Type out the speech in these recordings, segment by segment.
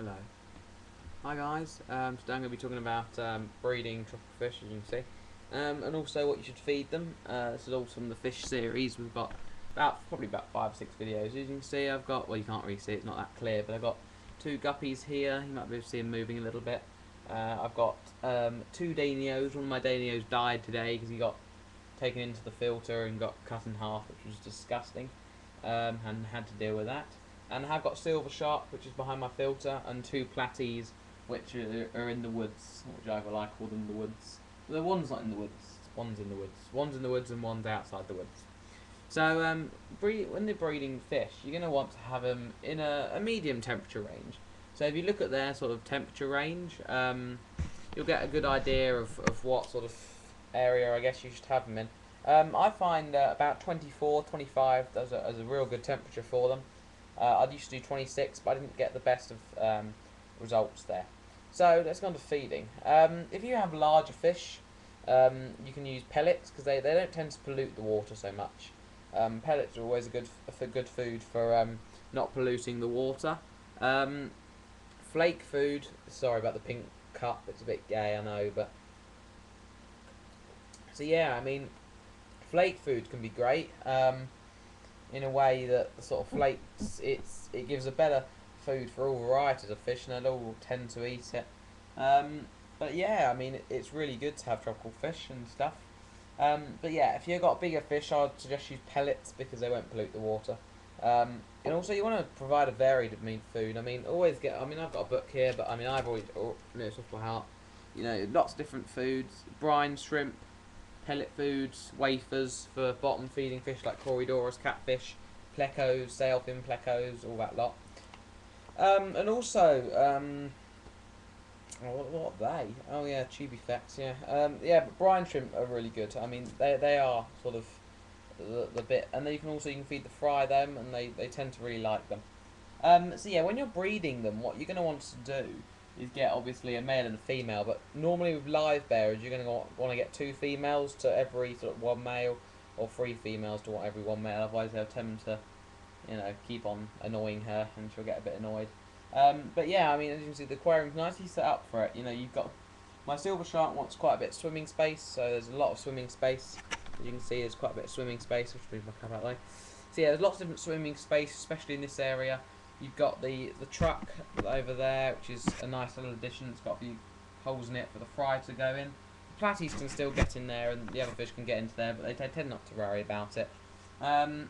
Hello. Hi guys, um, today I'm going to be talking about um, breeding tropical fish as you can see um, and also what you should feed them. Uh, this is all from the fish series, we've got about probably about five or six videos. As you can see I've got, well you can't really see it's not that clear, but I've got two guppies here, you might be able to see them moving a little bit. Uh, I've got um, two danios, one of my danios died today because he got taken into the filter and got cut in half which was disgusting um, and had to deal with that. And I've got silver shark, which is behind my filter, and two platies, which are, are in the woods, which I like call them the woods. The one's not in the woods. One's in the woods. One's in the woods and one's outside the woods. So um, breed, when they're breeding fish, you're going to want to have them in a, a, medium temperature range. So if you look at their sort of temperature range, um, you'll get a good idea of, of what sort of area I guess you should have them in. Um, I find uh, about 24, 25 as a, as a real good temperature for them. Uh, I used to do 26, but I didn't get the best of um, results there. So let's go on to feeding. Um, if you have larger fish, um, you can use pellets because they, they don't tend to pollute the water so much. Um, pellets are always a good for good food for um, not polluting the water. Um, flake food. Sorry about the pink cup. It's a bit gay, I know, but so yeah, I mean, flake food can be great. In a way that sort of flakes it's it gives a better food for all varieties of fish and they'll all tend to eat it. Um, but yeah, I mean it's really good to have tropical fish and stuff. Um, but yeah, if you've got bigger fish, I'd suggest use pellets because they won't pollute the water. Um, and also, you want to provide a varied mean food. I mean, always get. I mean, I've got a book here, but I mean, I've always oh, no, it's off my heart. You know, lots of different foods: brine, shrimp, pellet foods, wafers for bottom feeding fish like Corydoras, catfish, plecos, sailfin plecos, all that lot. Um, and also, um, oh, what, what, they? Oh yeah, tubifex, yeah. Um, yeah, but brine shrimp are really good. I mean, they, they are sort of the, the bit, and then you can also you can feed the fry them, and they, they tend to really like them. Um, so yeah, when you're breeding them, what you're going to want to do is get obviously a male and a female. But normally with live bearers, you're going to want to get two females to every sort of one male, or three females to every one male. Otherwise, they'll tend to, you know, keep on annoying her, and she'll get a bit annoyed. Um, but yeah, I mean, as you can see, the aquarium's nicely set up for it. You know, you've got my silver shark wants quite a bit of swimming space, so there's a lot of swimming space. As you can see, there's quite a bit of swimming space. I'll move my camera out way. So yeah, there's lots of different swimming space, especially in this area. You've got the, the truck over there, which is a nice little addition. It's got a few holes in it for the fry to go in. The platies can still get in there, and the other fish can get into there, but they tend not to worry about it. Um,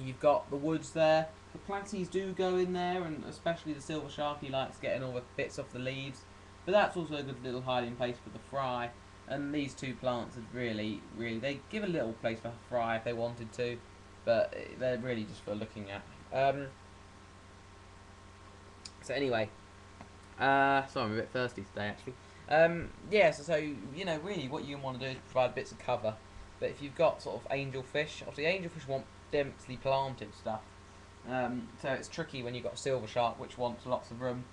you've got the woods there. The platies do go in there, and especially the silver shark, he likes getting all the bits off the leaves. But that's also a good little hiding place for the fry. And these two plants are really, really, they give a little place for fry if they wanted to, but they're really just for looking at. Um, so anyway, uh, sorry, I'm a bit thirsty today actually. Um, yeah, so, so, you know, really what you want to do is provide bits of cover. But if you've got sort of angelfish, obviously angelfish want densely planted stuff. Um, so it's tricky when you've got a silver shark, which wants lots of room.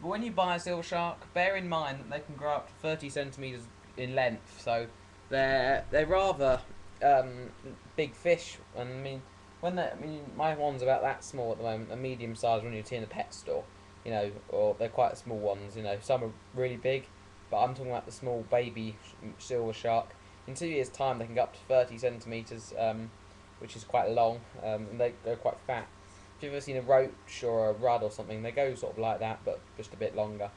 But when you buy a silver shark, bear in mind that they can grow up to 30 centimetres in length. So they're they're rather um, big fish. And I mean, when I mean, my one's about that small at the moment, a medium sized one you'd see in a pet store you know, or they're quite small ones. You know, some are really big, but I'm talking about the small baby silver shark. In two years' time, they can get up to 30 centimeters, um, which is quite long, um, and they go quite fat. If you've ever seen a roach or a rudd or something, they go sort of like that, but just a bit longer.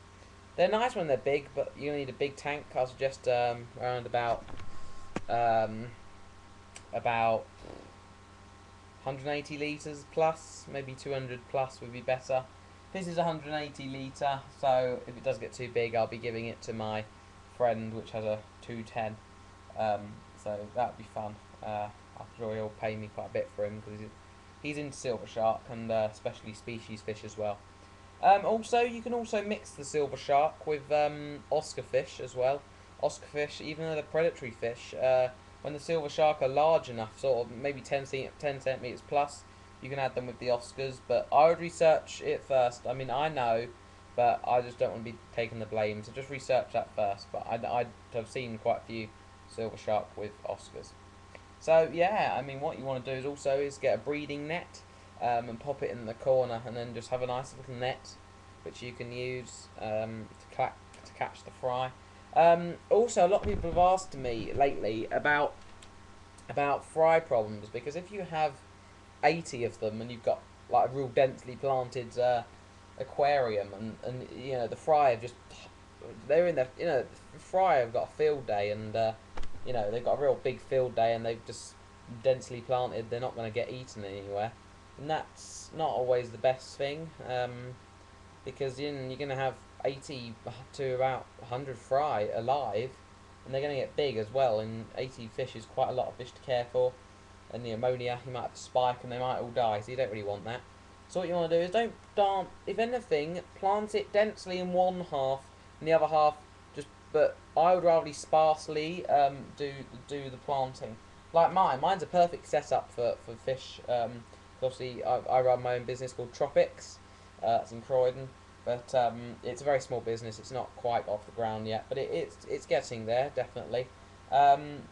They're nice when they're big, but you need a big tank. I suggest um, around about um, about 180 liters plus, maybe 200 plus would be better. This is 180 litre, so if it does get too big, I'll be giving it to my friend, which has a 210. Um, so that would be fun. Uh, I'm sure he'll pay me quite a bit for him because he's, he's into silver shark and uh, especially species fish as well. Um, also, you can also mix the silver shark with um, Oscar fish as well. Oscar fish, even though they're predatory fish, uh, when the silver shark are large enough, sort of maybe 10, 10 centimetres plus, you can add them with the Oscars, but I would research it first. I mean, I know, but I just don't want to be taking the blame, so just research that first. But I, I have seen quite a few silver shark with Oscars. So yeah, I mean, what you want to do is also is get a breeding net um, and pop it in the corner, and then just have a nice little net which you can use um, to, cla- to catch the fry. Um, also, a lot of people have asked me lately about about fry problems because if you have 80 of them and you've got like a real densely planted uh, aquarium and, and you know the fry have just they're in the you know fry have got a field day and uh, you know they've got a real big field day and they've just densely planted they're not going to get eaten anywhere. And that's not always the best thing um, because you know, you're going to have 80 to about 100 fry alive and they're going to get big as well and 80 fish is quite a lot of fish to care for and the ammonia you might have a spike and they might all die so you don't really want that so what you want to do is don't plant if anything plant it densely in one half and the other half just but I would rather sparsely um, do do the planting like mine mine's a perfect setup for, for fish um, obviously I, I run my own business called Tropics uh, it's in Croydon but um, it's a very small business. It's not quite off the ground yet, but it, it's it's getting there definitely. Um,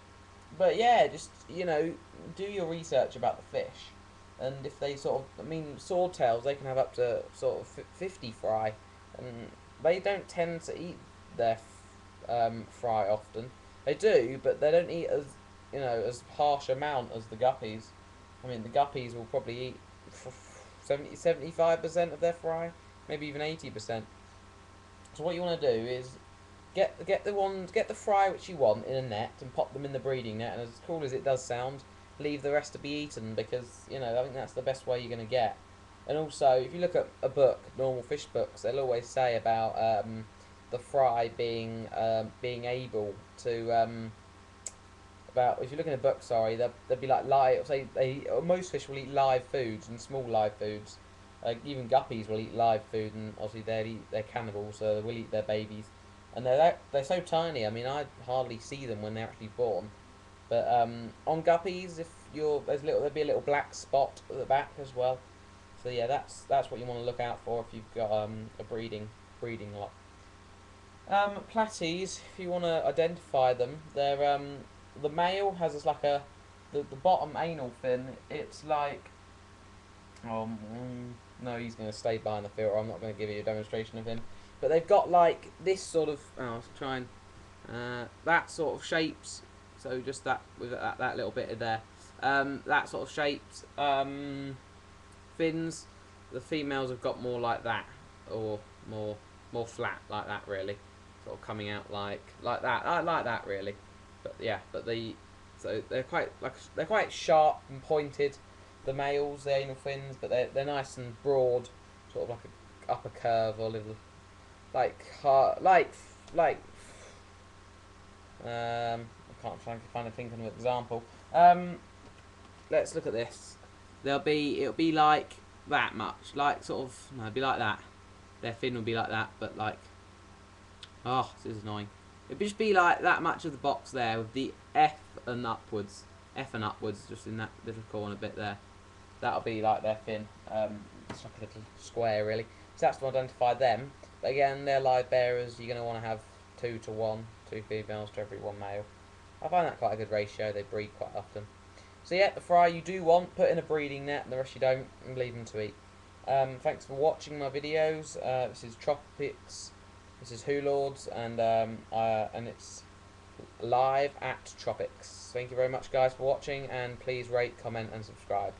but yeah, just you know, do your research about the fish, and if they sort of, I mean, swordtails they can have up to sort of fifty fry, and they don't tend to eat their um, fry often. They do, but they don't eat as you know as harsh amount as the guppies. I mean, the guppies will probably eat 75 percent of their fry maybe even 80%. So what you want to do is get get the ones, get the fry which you want in a net and pop them in the breeding net. And as cool as it does sound, leave the rest to be eaten because you know I think that's the best way you're going to get. And also, if you look at a book, normal fish books, they'll always say about um, the fry being um, being able to um, about if you look in a book, sorry, they'll, they'll be like live. Say they most fish will eat live foods and small live foods like even guppies will eat live food, and obviously they eat they're cannibals, so they will eat their babies, and they're that, they're so tiny. I mean, I hardly see them when they're actually born. But um, on guppies, if you're there's little there'll be a little black spot at the back as well. So yeah, that's that's what you want to look out for if you've got um, a breeding breeding lot. Um, platies, if you want to identify them, they're um, the male has this like a the, the bottom anal fin. It's like um, no, he's going to stay behind the filter. I'm not going to give you a demonstration of him. But they've got like this sort of. Oh, I'll try and uh, that sort of shapes. So just that with that, that little bit of there. Um, that sort of shapes. Um, fins. The females have got more like that, or more more flat like that really, sort of coming out like like that. I like that really. But yeah, but the so they're quite like they're quite sharp and pointed the males, the anal fins, but they're they're nice and broad, sort of like a upper curve or little, like hard, like like. Um, I can't find find a think of an example. Um, let's look at this. There'll be it'll be like that much, like sort of no, it'll be like that. Their fin will be like that, but like. Oh, this is annoying. It'd just be like that much of the box there with the F and upwards. F and upwards, just in that little corner bit there that'll be like their fin. Um, it's like a little square really. So that's to identify them. But again, they're live bearers. You're going to want to have two to one, two females to every one male. I find that quite a good ratio. They breed quite often. So yeah, the fry you do want, put in a breeding net, and the rest you don't, and leave them to eat. Um, thanks for watching my videos. Uh, this is Tropics. This is Who Lords, and um, uh, and it's live at Tropics. Thank you very much, guys, for watching, and please rate, comment, and subscribe.